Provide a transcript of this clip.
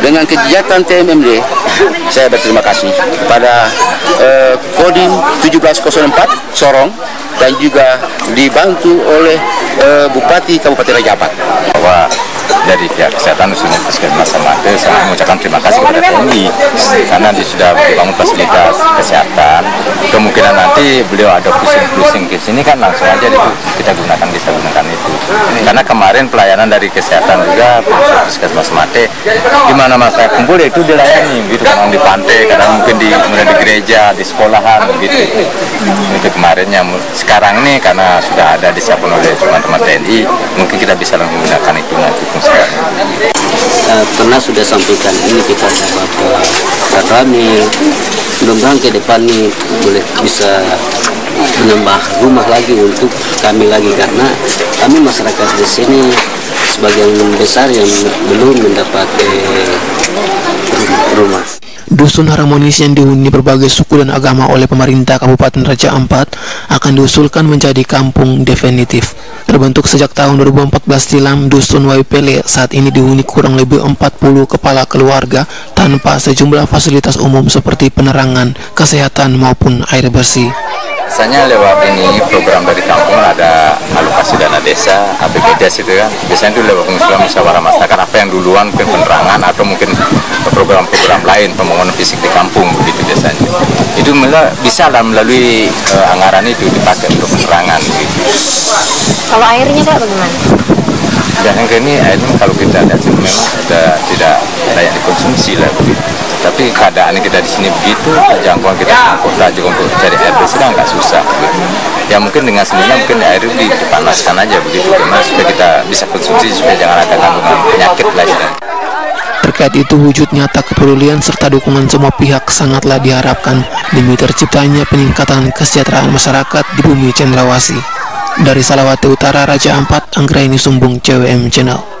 dengan kegiatan TMMD, saya berterima kasih kepada eh, Kodim 1704 Sorong dan juga dibantu oleh eh, Bupati Kabupaten Raja dari pihak kesehatan khususnya Puskesmas Samate sangat mengucapkan terima kasih kepada TNI karena dia sudah membangun fasilitas kesehatan. Kemungkinan nanti beliau ada pusing-pusing ke sini kan langsung aja kita gunakan bisa gunakan karena kemarin pelayanan dari kesehatan juga Puskesmas Samate di mana masa kumpul ya itu dilayani gitu kadang di pantai kadang mungkin di kemudian di gereja di sekolahan gitu itu kemarinnya sekarang nih karena sudah ada disiapkan oleh teman-teman TNI mungkin kita bisa menggunakan itu nanti fungsinya uh, pernah sudah sampaikan ini kita Bapak Ramil mudah-mudahan ke depan nih boleh bisa menambah rumah lagi untuk kami lagi karena kami masyarakat di sini sebagian besar yang belum mendapat eh, rumah. Dusun harmonis yang dihuni berbagai suku dan agama oleh pemerintah Kabupaten Raja Ampat akan diusulkan menjadi kampung definitif. Terbentuk sejak tahun 2014 silam, Dusun Waipele saat ini dihuni kurang lebih 40 kepala keluarga tanpa sejumlah fasilitas umum seperti penerangan, kesehatan maupun air bersih. Biasanya lewat ini program dari kampung ada desa, APBDes itu kan. Biasanya itu lewat pengusulan musyawarah masyarakat apa yang duluan mungkin penerangan atau mungkin program-program lain pembangunan fisik di kampung begitu biasanya. Itu bisa lah melalui eh, anggaran itu dipakai untuk penerangan begitu. Kalau airnya kak bagaimana? Dan yang ini air ini kalau kita lihat sih memang sudah tidak layak dikonsumsi lah begitu. Tapi keadaan kita di sini begitu, jangkauan kita ke kota juga untuk cari air bersih nggak susah. Begitu. Ya mungkin dengan sendirinya mungkin air itu dipanaskan aja begitu, karena supaya kita bisa konsumsi supaya jangan ada kandungan penyakit lah istilahnya. Terkait itu wujud nyata kepedulian serta dukungan semua pihak sangatlah diharapkan demi terciptanya peningkatan kesejahteraan masyarakat di bumi Cendrawasih. Dari Salawati Utara, Raja Ampat, Anggraini Sumbung, CWM Channel.